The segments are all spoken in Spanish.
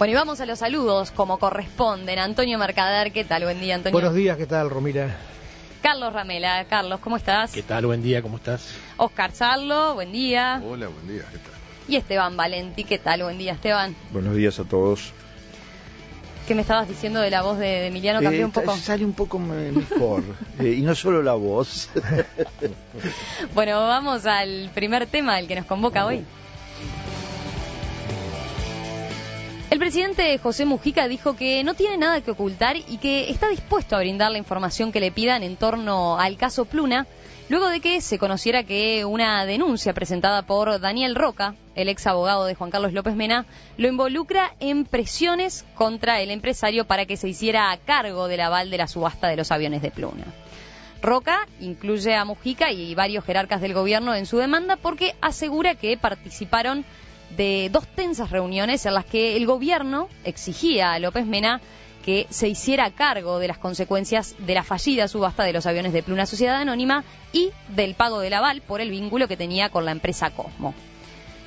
Bueno, y vamos a los saludos como corresponden. Antonio Mercader, ¿qué tal? Buen día, Antonio. Buenos días, ¿qué tal, Romira? Carlos Ramela. Carlos, ¿cómo estás? ¿Qué tal? Buen día, ¿cómo estás? Oscar Charlo, buen día. Hola, buen día, ¿qué tal? Y Esteban Valenti, ¿qué tal? Buen día, Esteban. Buenos días a todos. ¿Qué me estabas diciendo de la voz de, Emiliano? ¿Cambió eh, un poco? Sale un poco mejor. Eh, y no solo la voz. bueno, vamos al primer tema, el que nos convoca hoy. El presidente José Mujica dijo que no tiene nada que ocultar y que está dispuesto a brindar la información que le pidan en torno al caso Pluna, luego de que se conociera que una denuncia presentada por Daniel Roca, el ex abogado de Juan Carlos López Mena, lo involucra en presiones contra el empresario para que se hiciera a cargo del aval de la subasta de los aviones de Pluna. Roca incluye a Mujica y varios jerarcas del gobierno en su demanda porque asegura que participaron de dos tensas reuniones en las que el gobierno exigía a López Mena que se hiciera cargo de las consecuencias de la fallida subasta de los aviones de Pluna Sociedad Anónima y del pago del aval por el vínculo que tenía con la empresa Cosmo.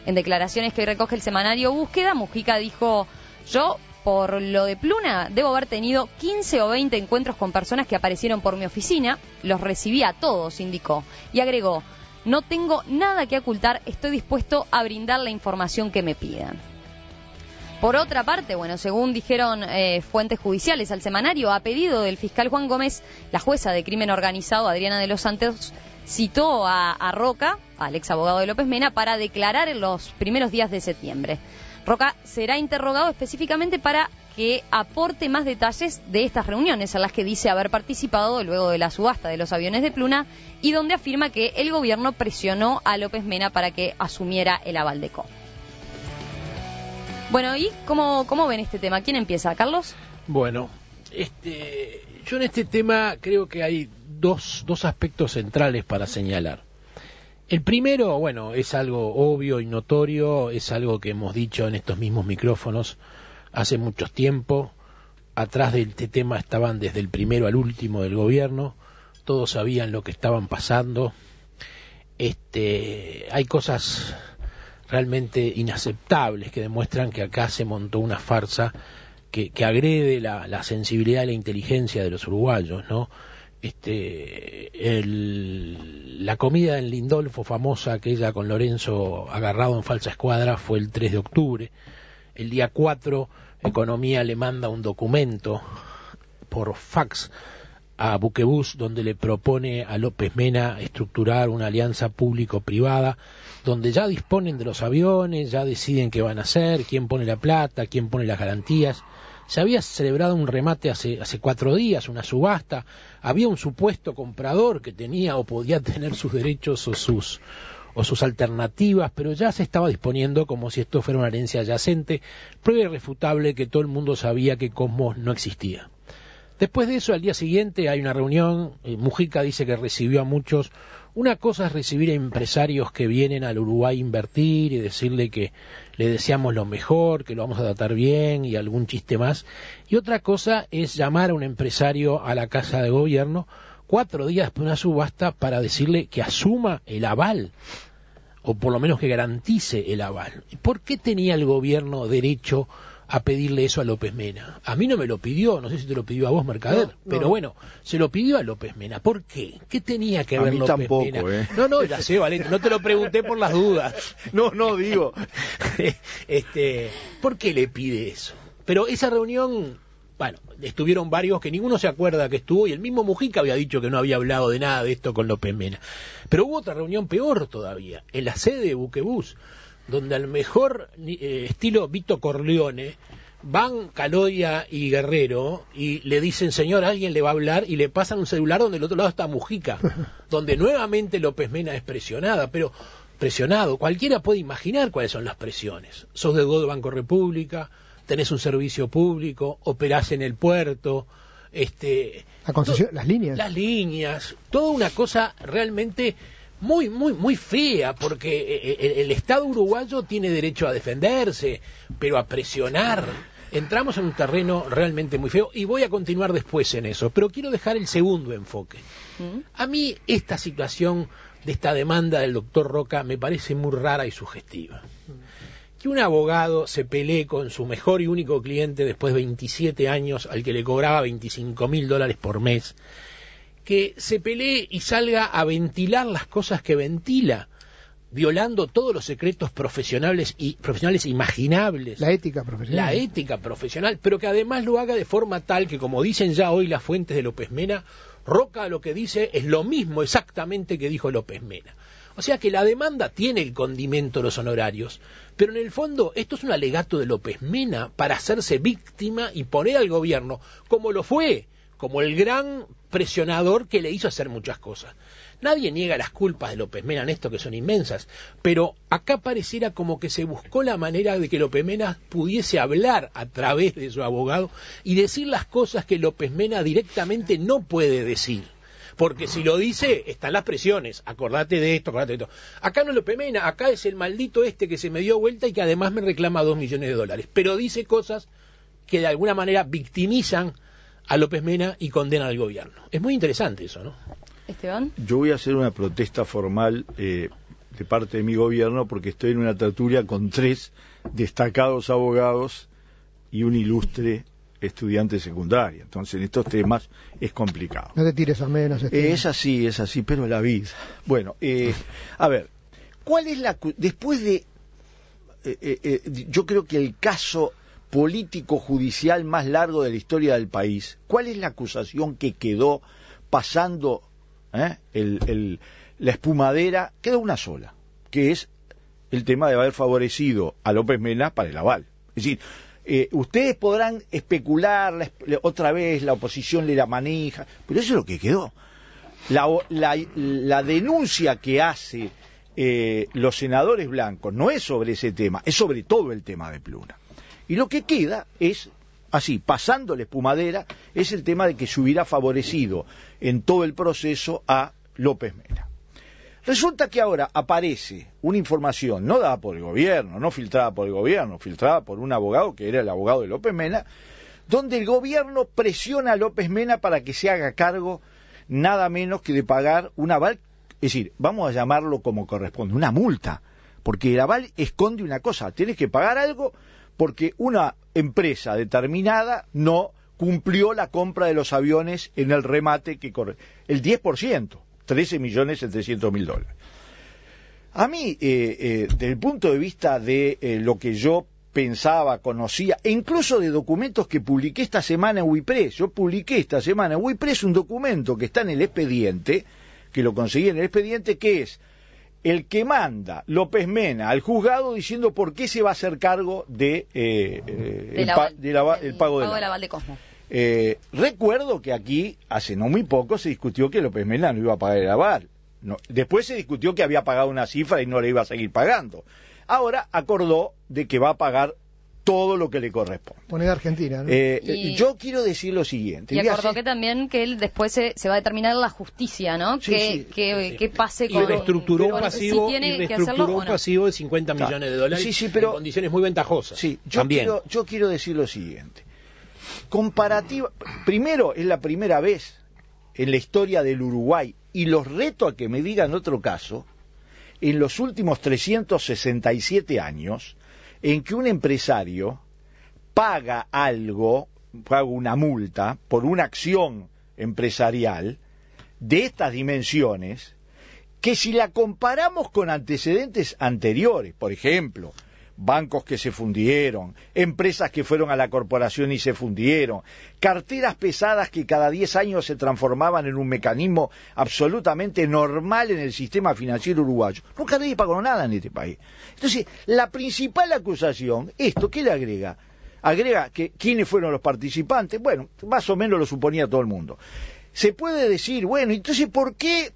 En declaraciones que recoge el semanario Búsqueda, Mujica dijo, yo por lo de Pluna debo haber tenido 15 o 20 encuentros con personas que aparecieron por mi oficina, los recibí a todos, indicó, y agregó, no tengo nada que ocultar, estoy dispuesto a brindar la información que me pidan. Por otra parte, bueno, según dijeron eh, fuentes judiciales al semanario, a pedido del fiscal Juan Gómez, la jueza de crimen organizado Adriana de los Santos citó a, a Roca, al ex abogado de López Mena, para declarar en los primeros días de septiembre. Roca será interrogado específicamente para que aporte más detalles de estas reuniones en las que dice haber participado luego de la subasta de los aviones de Pluna y donde afirma que el gobierno presionó a López Mena para que asumiera el aval de CO. Bueno, ¿y cómo, cómo ven este tema? ¿Quién empieza? ¿Carlos? Bueno, este, yo en este tema creo que hay dos, dos aspectos centrales para señalar. El primero, bueno, es algo obvio y notorio, es algo que hemos dicho en estos mismos micrófonos hace mucho tiempo. Atrás de este tema estaban desde el primero al último del gobierno, todos sabían lo que estaban pasando. Este, hay cosas realmente inaceptables que demuestran que acá se montó una farsa que, agrede la, sensibilidad y la inteligencia de los uruguayos, ¿no? este, la comida en Lindolfo, famosa, aquella con Lorenzo agarrado en falsa escuadra, fue el 3 de octubre. El día 4, Economía le manda un documento por fax a Buquebus donde le propone a López Mena estructurar una alianza público-privada donde ya disponen de los aviones, ya deciden qué van a hacer, quién pone la plata, quién pone las garantías. Se había celebrado un remate hace, hace cuatro días, una subasta, había un supuesto comprador que tenía o podía tener sus derechos o sus, o sus alternativas, pero ya se estaba disponiendo como si esto fuera una herencia adyacente, prueba irrefutable que todo el mundo sabía que Cosmos no existía. Después de eso, al día siguiente hay una reunión, Mujica dice que recibió a muchos una cosa es recibir a empresarios que vienen al Uruguay a invertir y decirle que le deseamos lo mejor, que lo vamos a tratar bien y algún chiste más. Y otra cosa es llamar a un empresario a la casa de gobierno cuatro días después de una subasta para decirle que asuma el aval o por lo menos que garantice el aval. ¿Por qué tenía el gobierno derecho a pedirle eso a López Mena. A mí no me lo pidió, no sé si te lo pidió a vos, Mercader, pero bueno, se lo pidió a López Mena. ¿Por qué? ¿Qué tenía que ver López Mena? ¿eh? No, no, ya sé, Valente, no te lo pregunté por las dudas. No, no, digo. este, ¿Por qué le pide eso? Pero esa reunión, estuvieron varios que ninguno se acuerda que estuvo y el mismo Mujica había dicho que no había hablado de nada de esto con López Mena. Pero hubo otra reunión peor todavía, en la sede de Buquebús donde al mejor eh, estilo Vito Corleone van Calodia y Guerrero y le dicen, señor, alguien le va a hablar y le pasan un celular donde el otro lado está Mujica, donde nuevamente López Mena es presionada, pero presionado, cualquiera puede imaginar cuáles son las presiones. Sos de Banco República, tenés un servicio público, operás en el puerto, este... las líneas. Las líneas, toda una cosa realmente muy, muy, muy fea, porque eh, eh, el, Estado uruguayo tiene derecho a defenderse, pero a presionar. Entramos en un terreno realmente muy feo y voy a continuar después en eso, pero quiero dejar el segundo enfoque. ¿Mm? A mí esta situación de esta demanda del doctor Roca me parece muy rara y sugestiva. Que un abogado se pelee con su mejor y único cliente después de 27 años al que le cobraba 25 mil dólares por mes, que se pelee y salga a ventilar las cosas que ventila, violando todos los secretos profesionales y profesionales imaginables. La ética profesional. La ética profesional, pero que además lo haga de forma tal que, como dicen ya hoy las fuentes de López Mena, Roca lo que dice es lo mismo exactamente que dijo López Mena. O sea que la demanda tiene el condimento de los honorarios, pero en el fondo esto es un alegato de López Mena para hacerse víctima y poner al gobierno, como lo fue, como el gran presionador que le hizo hacer muchas cosas. Nadie niega las culpas de López Mena en esto, que son inmensas, pero acá pareciera como que se buscó la manera de que López Mena pudiese hablar a través de su abogado y decir las cosas que López Mena directamente no puede decir. Porque si lo dice, están las presiones. Acordate de esto, acordate de esto. Acá no lo pemena, acá es el maldito este que se me dio vuelta y que además me reclama dos millones de dólares. Pero dice cosas que de alguna manera victimizan a López Mena y condenan al gobierno. Es muy interesante eso, ¿no? Esteban. Yo voy a hacer una protesta formal eh, de parte de mi gobierno porque estoy en una tertulia con tres destacados abogados y un ilustre estudiante secundaria. Entonces, en estos temas es complicado. No te tires al menos. Eh, es así, es así, pero la vida. Bueno, eh, a ver, ¿cuál es la. Después de. Eh, yo creo que el caso político judicial más largo de la historia del país, ¿cuál es la acusación que quedó pasando el, la espumadera? Quedó una sola, que es el tema de haber favorecido a López Mena para el aval. Es decir, eh, ustedes podrán especular otra vez, la oposición le la maneja, pero eso es lo que quedó. La, denuncia que hace eh, los senadores blancos no es sobre ese tema, es sobre todo el tema de Pluna. Y lo que queda es, así, pasando la espumadera, es el tema de que se hubiera favorecido en todo el proceso a López Mena. Resulta que ahora aparece una información no dada por el gobierno, no filtrada por el gobierno, filtrada por un abogado que era el abogado de López Mena, donde el gobierno presiona a López Mena para que se haga cargo nada menos que de pagar un aval, es decir, vamos a llamarlo como corresponde, una multa, porque el aval esconde una cosa, tienes que pagar algo porque una empresa determinada no cumplió la compra de los aviones en el remate que corre, el 10%. 13 millones 700 mil dólares. A mí, eh, eh, desde el punto de vista de eh, lo que yo pensaba, conocía, e incluso de documentos que publiqué esta semana en WIPRES, yo publiqué esta semana en WIPRES un documento que está en el expediente, que lo conseguí en el expediente, que es el que manda López Mena al juzgado diciendo por qué se va a hacer cargo de, el, pago, del aval de Cosmo. Eh, recuerdo que aquí, hace no muy poco, se discutió que López Mena no iba a pagar el aval. después se discutió que había pagado una cifra y no le iba a seguir pagando. Ahora acordó de que va a pagar todo lo que le corresponde. Moneda argentina. Eh, Yo quiero decir lo siguiente. Y acordó que también que él después se, va a determinar la justicia, ¿no? que, que, pase con... Y reestructuró un pasivo, un pasivo de 50 millones de dólares pero, en condiciones muy ventajosas. Sí, yo, Quiero, yo quiero decir lo siguiente comparativa, primero es la primera vez en la historia del Uruguay, y los reto a que me digan otro caso, en los últimos 367 años, en que un empresario paga algo, paga una multa por una acción empresarial de estas dimensiones, que si la comparamos con antecedentes anteriores, por ejemplo, bancos que se fundieron, empresas que fueron a la corporación y se fundieron, carteras pesadas que cada 10 años se transformaban en un mecanismo absolutamente normal en el sistema financiero uruguayo. Nunca nadie pagó nada en este país. Entonces, la principal acusación, esto, ¿qué le agrega? Agrega que quiénes fueron los participantes, bueno, más o menos lo suponía todo el mundo. Se puede decir, bueno, entonces, ¿por qué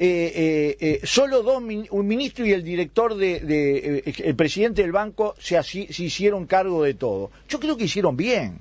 eh, eh, eh, solo dos, un ministro y el director de, el presidente del banco se, se, hicieron cargo de todo. Yo creo que hicieron bien.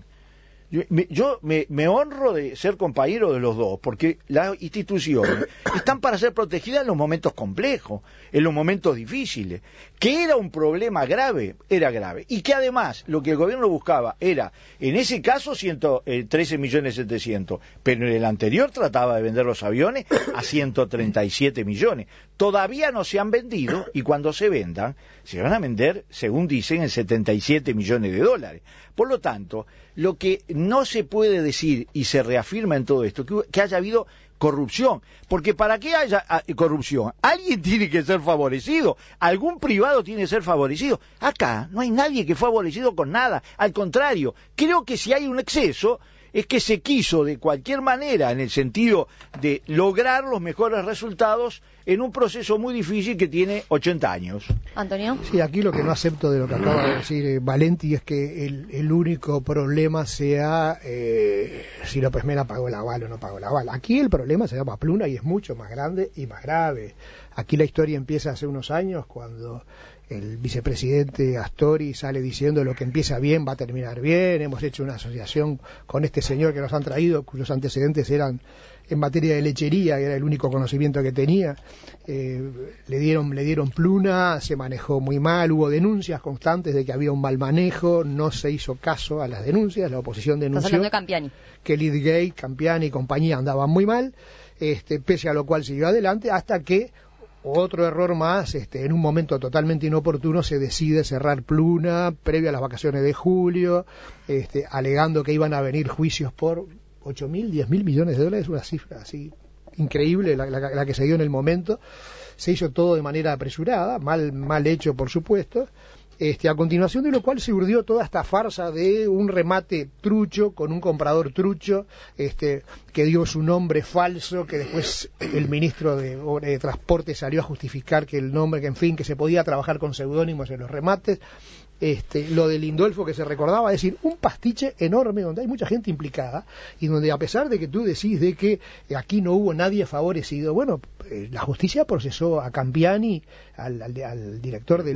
Yo, me, yo me, honro de ser compañero de los dos, porque las instituciones están para ser protegidas en los momentos complejos, en los momentos difíciles. Que era un problema grave, era grave. Y que además lo que el gobierno buscaba era, en ese caso, 113 millones 700, pero en el anterior trataba de vender los aviones a 137 millones. Todavía no se han vendido y cuando se vendan, se van a vender, según dicen, en 77 millones de dólares. Por lo tanto, lo que no se puede decir y se reafirma en todo esto, que, que haya habido corrupción. Porque para que haya ah, corrupción, alguien tiene que ser favorecido, algún privado tiene que ser favorecido. Acá no hay nadie que fue favorecido con nada. Al contrario, creo que si hay un exceso, es que se quiso de cualquier manera, en el sentido de lograr los mejores resultados en un proceso muy difícil que tiene 80 años. Antonio. Sí, aquí lo que no acepto de lo que acaba de decir eh, Valenti es que el, el único problema sea eh, si López Mena pagó el aval o no pagó el aval. Aquí el problema se llama Pluna y es mucho más grande y más grave. Aquí la historia empieza hace unos años cuando el vicepresidente Astori sale diciendo lo que empieza bien va a terminar bien, hemos hecho una asociación con este señor que nos han traído, cuyos antecedentes eran en materia de lechería, que era el único conocimiento que tenía, eh, le dieron le dieron pluna, se manejó muy mal, hubo denuncias constantes de que había un mal manejo, no se hizo caso a las denuncias, la oposición denunció de Campiani. que Lidgate, Campiani y compañía andaban muy mal, este, pese a lo cual siguió adelante hasta que otro error más, este, en un momento totalmente inoportuno se decide cerrar Pluna previo a las vacaciones de julio, este, alegando que iban a venir juicios por 8 mil, 10 mil millones de dólares, una cifra así increíble la, la- la que se dio en el momento. Se hizo todo de manera apresurada, mal, mal hecho por supuesto. Este, a continuación de lo cual se urdió toda esta farsa de un remate trucho con un comprador trucho este, que dio su nombre falso, que después el ministro de, de Transporte salió a justificar que el nombre, que en fin, que se podía trabajar con seudónimos en los remates. Este, lo de Lindolfo que se recordaba, es decir, un pastiche enorme donde hay mucha gente implicada y donde a pesar de que tú decís de que aquí no hubo nadie favorecido, bueno, eh, la justicia procesó a Campiani, al, al- al director de que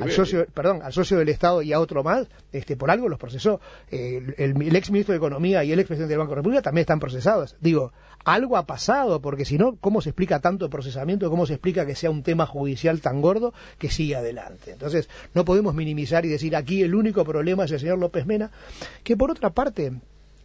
al ver, socio, ¿eh? perdón, al socio del Estado y a otro más, este, por algo los procesó. Eh, el, el ex ministro de Economía y el ex presidente del Banco de la República también están procesados. Digo, algo ha pasado, porque si no, ¿cómo se explica tanto procesamiento? ¿Cómo se explica que sea un tema judicial tan gordo que sigue adelante? Entonces, no podemos minimizar y decir aquí el único problema es el señor López Mena, que por otra parte,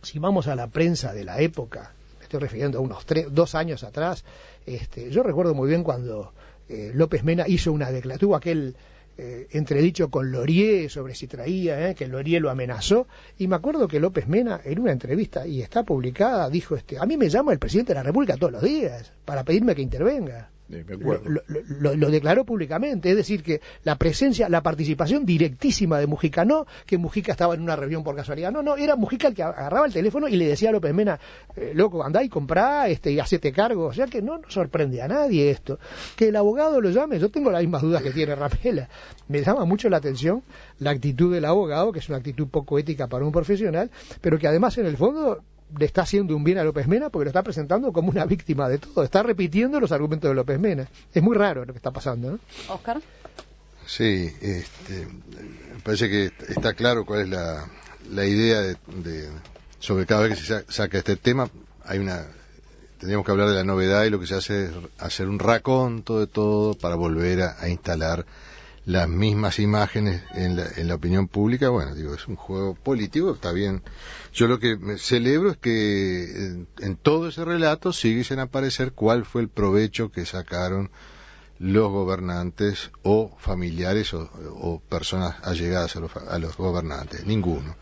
si vamos a la prensa de la época, me estoy refiriendo a unos tres, dos años atrás, este, yo recuerdo muy bien cuando eh, López Mena hizo una declaración, tuvo aquel eh, entredicho con Lorier sobre si traía, eh, que Lorier lo amenazó, y me acuerdo que López Mena en una entrevista, y está publicada, dijo, este, a mí me llama el presidente de la República todos los días para pedirme que intervenga. Me Lo, acuerdo. lo- lo- lo declaró públicamente, es decir, que la presencia, la participación directísima de Mujica, no que Mujica estaba en una reunión por casualidad, no, no, era Mujica el que agarraba el teléfono y le decía a López Mena, eh, loco, andá y comprá este, y hacete cargo, o sea que no nos sorprende a nadie esto. Que el abogado lo llame, yo tengo las mismas dudas que tiene Rapela. Me llama mucho la atención la actitud del abogado, que es una actitud poco ética para un profesional, pero que además en el fondo le está haciendo un bien a López Mena porque lo está presentando como una víctima de todo, está repitiendo los argumentos de López Mena. Es muy raro lo que está pasando, ¿no? Oscar. Sí, este, me parece que está claro cuál es la, la idea de, de- sobre cada vez que se sa- saca este tema. Hay una, tendríamos que hablar de la novedad y lo que se hace es hacer un raconto de todo para volver a, a instalar las mismas imágenes en la, en la opinión pública. Bueno, digo, es un juego político, está bien. Yo lo que celebro es que en, en todo ese relato sigue aparecer cuál fue el provecho que sacaron los gobernantes o familiares o, personas allegadas a los, a los gobernantes, ninguno.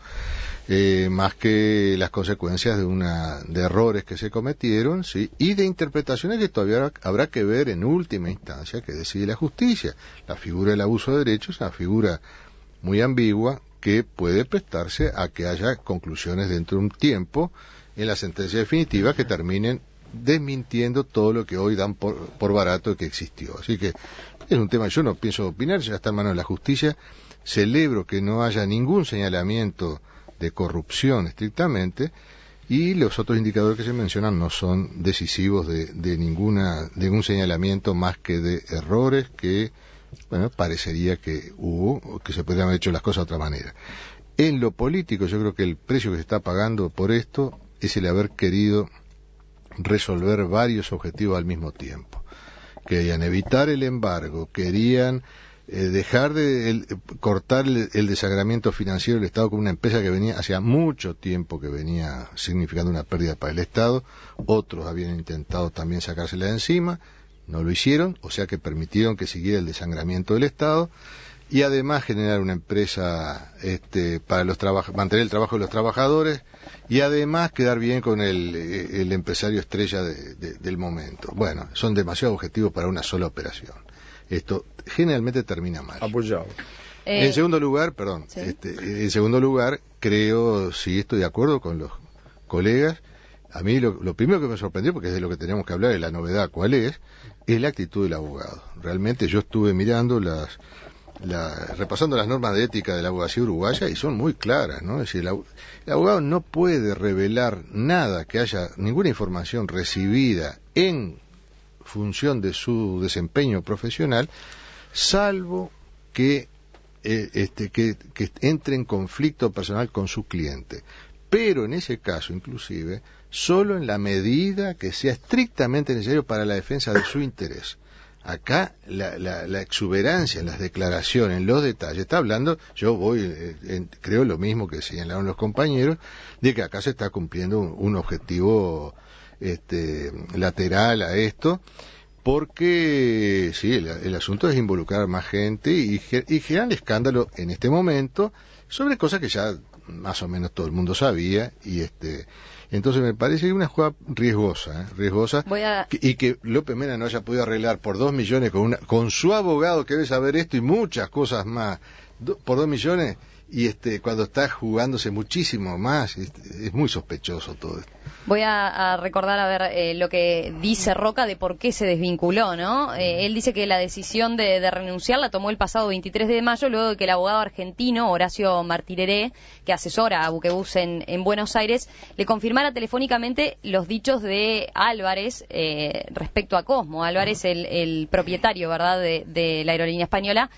Eh, más que las consecuencias de una de errores que se cometieron, sí, y de interpretaciones que todavía habrá, habrá que ver en última instancia que decide la justicia. La figura del abuso de derechos es una figura muy ambigua que puede prestarse a que haya conclusiones dentro de un tiempo en la sentencia definitiva que terminen desmintiendo todo lo que hoy dan por, por barato que existió. Así que es un tema, yo no pienso opinar, ya está en manos de la justicia. Celebro que no haya ningún señalamiento de corrupción estrictamente y los otros indicadores que se mencionan no son decisivos de, de ninguna de ningún señalamiento más que de errores que bueno parecería que hubo o que se podrían haber hecho las cosas de otra manera En lo político, yo creo que el precio que se está pagando por esto es el haber querido resolver varios objetivos al mismo tiempo. Querían evitar el embargo, querían eh, dejar de cortar el, el, desagramiento financiero del Estado con una empresa que venía hacía mucho tiempo que venía significando una pérdida para el Estado. Otros habían intentado también sacársela de encima, no lo hicieron, o sea que permitieron que siguiera el desangramiento del Estado y además generar una empresa este, para los mantener el trabajo de los trabajadores y además quedar bien con el, eh, el empresario estrella de, de, del momento. Bueno, son demasiados objetivos para una sola operación. Esto generalmente termina mal. Apoyado. Eh, en segundo lugar, perdón, ¿sí? este, en segundo lugar, creo, sí estoy de acuerdo con los colegas, a mí lo, lo, primero que me sorprendió, porque es de lo que tenemos que hablar, es la novedad, ¿cuál es? Es la actitud del abogado. Realmente yo estuve mirando las, la, repasando las normas de ética de la abogacía uruguaya y son muy claras, ¿no? Es decir, el, abogado no puede revelar nada que haya, ninguna información recibida en función de su desempeño profesional, salvo que, eh, este, que entre en conflicto personal con su cliente. Pero en ese caso, inclusive, solo en la medida que sea estrictamente necesario para la defensa de su interés. Acá la, la, la, exuberancia en las declaraciones, en los detalles, está hablando, yo voy, eh, en, creo lo mismo que señalaron los compañeros, de que acá se está cumpliendo un, objetivo este, lateral a esto, porque sí, el, el, asunto es involucrar más gente y, y generar escándalo en este momento sobre cosas que ya más o menos todo el mundo sabía y este entonces me parece que una jugada riesgosa, ¿eh? riesgosa a... y que López Mena no haya podido arreglar por dos millones con una, con su abogado que debe saber esto y muchas cosas más do, por dos millones y este cuando está jugándose muchísimo más es, es muy sospechoso todo esto. Voy a, a recordar a ver eh, lo que dice Roca de por qué se desvinculó, ¿no? Eh, él dice que la decisión de, de, renunciar la tomó el pasado 23 de mayo luego de que el abogado argentino Horacio Martireré, que asesora a Buquebus en, en Buenos Aires, le confirmara telefónicamente los dichos de Álvarez eh, respecto a Cosmo. Álvarez, el, el propietario, ¿verdad?, de, de la aerolínea española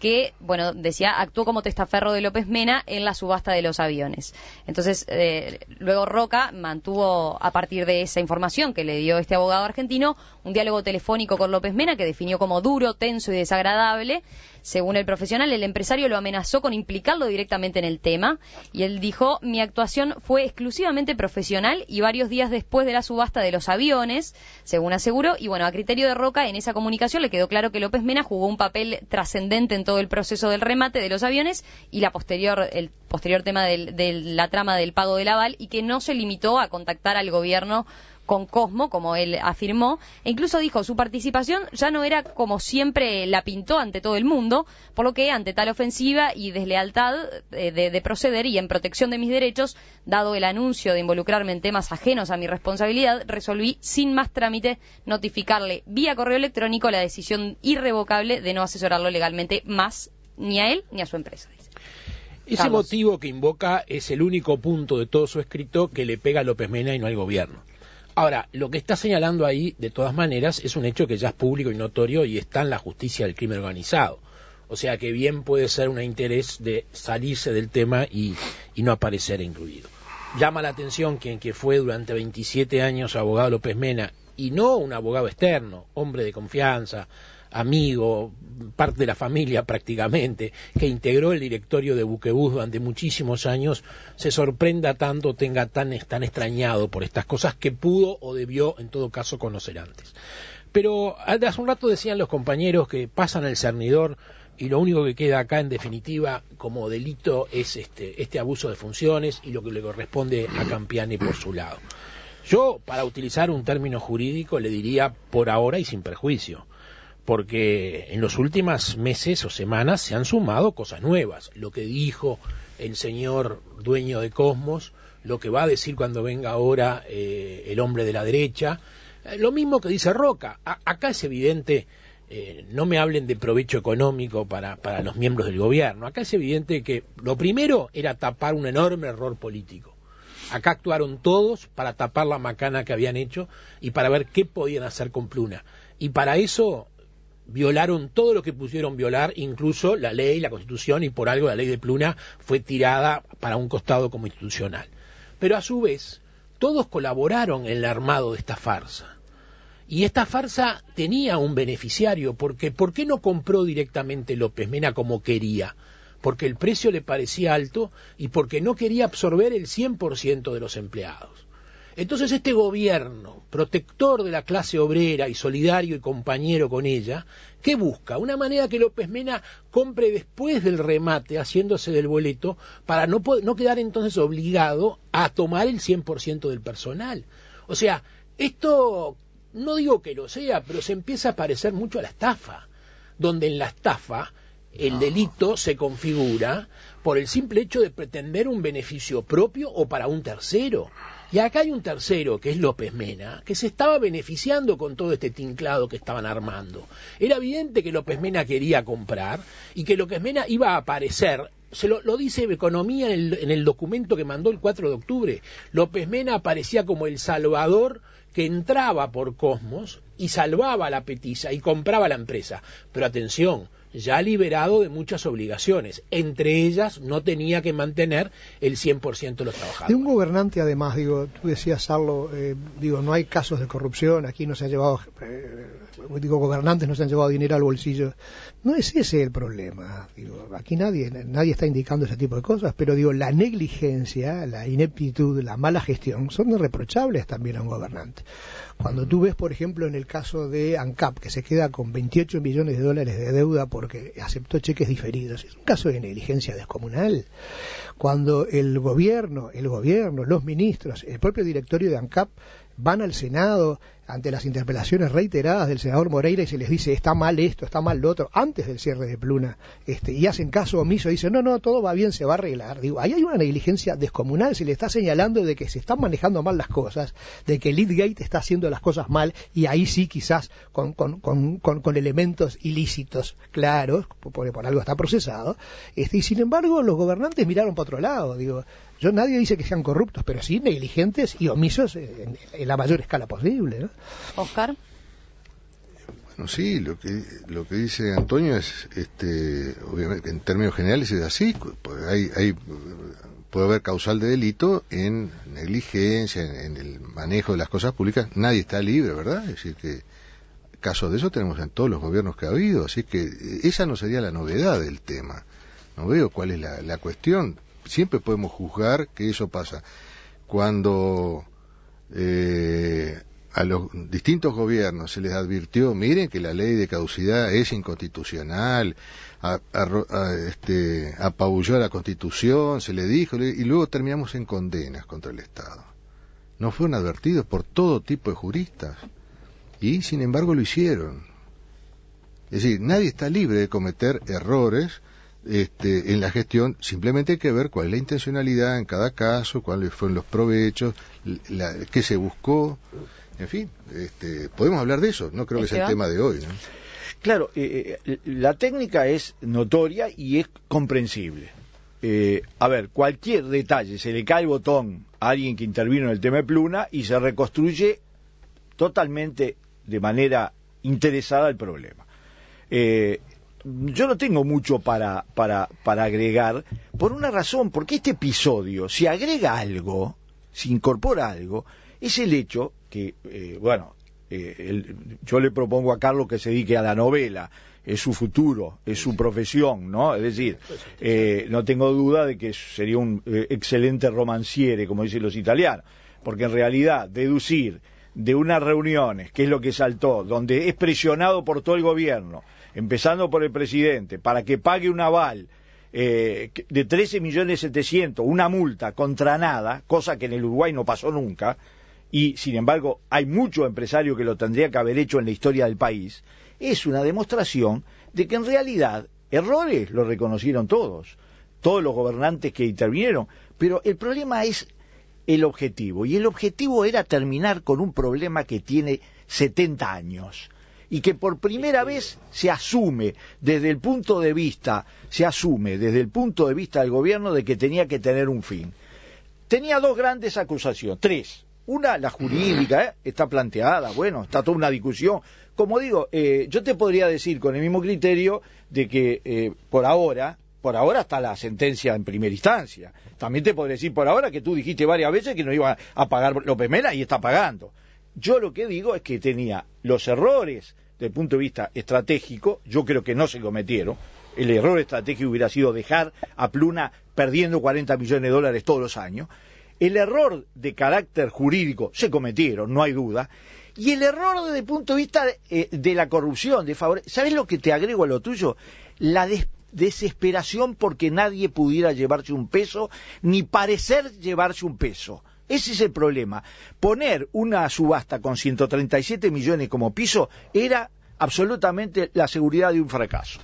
que, bueno, decía, actuó como testaferro de López Mena en la subasta de los aviones. Entonces, eh, luego Roca mantuvo, a partir de esa información que le dio este abogado argentino, un diálogo telefónico con López Mena que definió como duro, tenso y desagradable. Según el profesional, el empresario lo amenazó con implicarlo directamente en el tema y él dijo, mi actuación fue exclusivamente profesional y varios días después de la subasta de los aviones, según aseguró, y bueno, a criterio de Roca, en esa comunicación le quedó claro que López Mena jugó un papel trascendente en todo el proceso del remate de los aviones y la posterior, el posterior tema de la trama del pago del aval y que no se limitó a contactar al gobierno con Cosmo, como él afirmó, e incluso dijo su participación ya no era como siempre la pintó ante todo el mundo, por lo que ante tal ofensiva y deslealtad eh, de, de, proceder y en protección de mis derechos, dado el anuncio de involucrarme en temas ajenos a mi responsabilidad, resolví sin más trámite notificarle vía correo electrónico la decisión irrevocable de no asesorarlo legalmente más ni a él ni a su empresa. Ese Carlos. motivo que invoca es el único punto de todo su escrito que le pega a López Mena y no al gobierno. Ahora, lo que está señalando ahí, de todas maneras, es un hecho que ya es público y notorio y está en la justicia del crimen organizado. O sea que bien puede ser un interés de salirse del tema y, no aparecer incluido. Llama la atención que, que fue durante 27 años abogado López Mena y no un abogado externo, hombre de confianza, amigo, parte de la familia prácticamente, que integró el directorio de Buquebus durante muchísimos años, se sorprenda tanto, tenga tan, tan extrañado por estas cosas que pudo o debió en todo caso conocer antes. Pero hace un rato decían los compañeros que pasan el cernidor y lo único que queda acá en definitiva como delito es este, este abuso de funciones y lo que le corresponde a Campiani por su lado. Yo, para utilizar un término jurídico, le diría por ahora y sin perjuicio porque en los últimos meses o semanas se han sumado cosas nuevas. Lo que dijo el señor dueño de Cosmos, lo que va a decir cuando venga ahora eh, el hombre de la derecha, eh, lo mismo que dice Roca. A acá es evidente, eh, no me hablen de provecho económico para, para los miembros del gobierno, acá es evidente que lo primero era tapar un enorme error político. Acá actuaron todos para tapar la macana que habían hecho y para ver qué podían hacer con Pluna. Y para eso violaron todo lo que pusieron violar, incluso la ley, la constitución, y por algo la ley de Pluna fue tirada para un costado como institucional. Pero a su vez, todos colaboraron en el armado de esta farsa. Y esta farsa tenía un beneficiario, porque ¿por qué no compró directamente López Mena como quería? Porque el precio le parecía alto y porque no quería absorber el 100% de los empleados. Entonces este gobierno, protector de la clase obrera y solidario y compañero con ella, ¿qué busca? Una manera que López Mena compre después del remate, haciéndose del boleto, para no, no quedar entonces obligado a tomar el 100% del personal. O sea, esto no digo que lo sea, pero se empieza a parecer mucho a la estafa, donde en la estafa el delito se configura por el simple hecho de pretender un beneficio propio o para un tercero. Y acá hay un tercero, que es López Mena, que se estaba beneficiando con todo este tinclado que estaban armando. Era evidente que López Mena quería comprar y que López Mena iba a aparecer se lo, dice Economía en el, en el, documento que mandó el 4 de octubre. López Mena aparecía como el salvador que entraba por Cosmos y salvaba la petiza y compraba la empresa. Pero atención, ya liberado de muchas obligaciones. Entre ellas, no tenía que mantener el 100% de los trabajadores. De un gobernante, además, digo, tú decías, Sarlo, eh, digo, no hay casos de corrupción, aquí no se han llevado, eh, digo, gobernantes no se han llevado dinero al bolsillo. No es ese el problema. Digo, aquí nadie, nadie está indicando ese tipo de cosas, pero digo, la negligencia, la ineptitud, la mala gestión son irreprochables también a un gobernante. Cuando tú ves, por ejemplo, en el caso de ANCAP, que se queda con 28 millones de dólares de deuda porque aceptó cheques diferidos, es un caso de negligencia descomunal. Cuando el gobierno, el gobierno, los ministros, el propio directorio de ANCAP van al Senado ante las interpelaciones reiteradas del senador Moreira y se les dice está mal esto, está mal lo otro, antes del cierre de Pluna, este, y hacen caso omiso y dicen no, no, todo va bien, se va a arreglar. Digo, ahí hay una negligencia descomunal, se le está señalando de que se están manejando mal las cosas, de que Lidgate está haciendo las cosas mal y ahí sí quizás con, con, con, con elementos ilícitos claros, porque por algo está procesado, este, y sin embargo los gobernantes miraron para otro lado, digo, yo nadie dice que sean corruptos, pero sí negligentes y omisos en, la mayor escala posible. ¿no? Oscar. Bueno, sí, lo que lo que dice Antonio es, este, obviamente, en términos generales es así. Hay, hay puede haber causal de delito en negligencia, en, en, el manejo de las cosas públicas. Nadie está libre, ¿verdad? Es decir que casos de eso tenemos en todos los gobiernos que ha habido, así que esa no sería la novedad del tema. No veo cuál es la, la cuestión siempre podemos juzgar que eso pasa. Cuando eh, a los distintos gobiernos se les advirtió, miren que la ley de caducidad es inconstitucional, este, apabulló a la constitución, se le dijo, y luego terminamos en condenas contra el Estado. No fueron advertidos por todo tipo de juristas, y sin embargo lo hicieron. Es decir, nadie está libre de cometer errores este, en la gestión, simplemente hay que ver cuál es la intencionalidad en cada caso, cuáles fueron los provechos, la, qué se buscó, en fin, este, podemos hablar de eso, no creo que sea el tema de hoy. Claro, eh, eh, la técnica es notoria y es comprensible. Eh, a ver, cualquier detalle, se le cae el botón a alguien que intervino en el tema de Pluna y se reconstruye totalmente de manera interesada el problema. Eh, yo no tengo mucho para, para, para agregar, por una razón, porque este episodio, si agrega algo, si incorpora algo, es el hecho que, eh, bueno, eh, yo le propongo a Carlos que se dedique a la novela, es su futuro, es su profesión, ¿no? Es decir, eh, no tengo duda de que sería un excelente romanciere, como dicen los italianos, porque en realidad deducir de unas reuniones, que es lo que saltó, donde es presionado por todo el gobierno, empezando por el presidente, para que pague un aval eh, de 13 millones 700, una multa contra nada, cosa que en el Uruguay no pasó nunca, y sin embargo hay muchos empresarios que lo tendría que haber hecho en la historia del país, es una demostración de que en realidad errores lo reconocieron todos, todos los gobernantes que intervinieron, pero el problema es el objetivo, y el objetivo era terminar con un problema que tiene 70 años y que por primera vez se asume desde el punto de vista, se asume desde el punto de vista del gobierno de que tenía que tener un fin. Tenía dos grandes acusaciones, tres. Una, la jurídica, ¿eh? está planteada, bueno, está toda una discusión. Como digo, eh, yo te podría decir con el mismo criterio de que eh, por ahora, por ahora está la sentencia en primera instancia. También te podría decir por ahora que tú dijiste varias veces que no iba a pagar López Mela y está pagando. Yo lo que digo es que tenía los errores desde el punto de vista estratégico, yo creo que no se cometieron. El error estratégico hubiera sido dejar a Pluna perdiendo 40 millones de dólares todos los años. El error de carácter jurídico se cometieron, no hay duda. Y el error desde el punto de vista de, eh, la corrupción, de favor... ¿sabes lo que te agrego a lo tuyo? La desesperación porque nadie pudiera llevarse un peso, ni parecer llevarse un peso. Ese es el problema. Poner una subasta con 137 millones como piso era absolutamente la seguridad de un fracaso.